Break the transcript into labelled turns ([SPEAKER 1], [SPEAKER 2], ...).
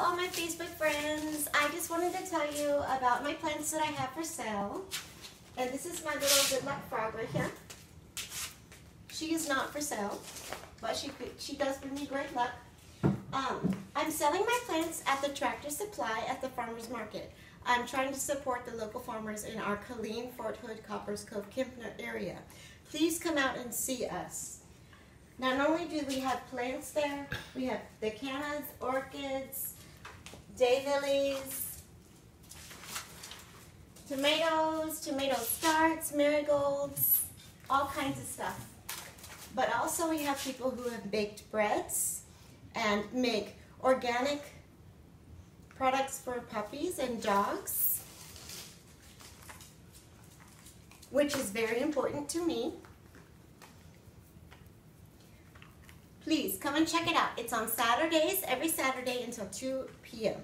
[SPEAKER 1] all my Facebook friends. I just wanted to tell you about my plants that I have for sale. And this is my little good luck frog right here. She is not for sale, but she she does bring me great luck. Um, I'm selling my plants at the Tractor Supply at the farmer's market. I'm trying to support the local farmers in our Killeen, Fort Hood, Copperas Cove, Kempner area. Please come out and see us. Not only do we have plants there, we have the cannas, orchids, daylilies, tomatoes, tomato starts, marigolds, all kinds of stuff. But also we have people who have baked breads and make organic products for puppies and dogs, which is very important to me. Please come and check it out. It's on Saturdays, every Saturday until 2 p.m.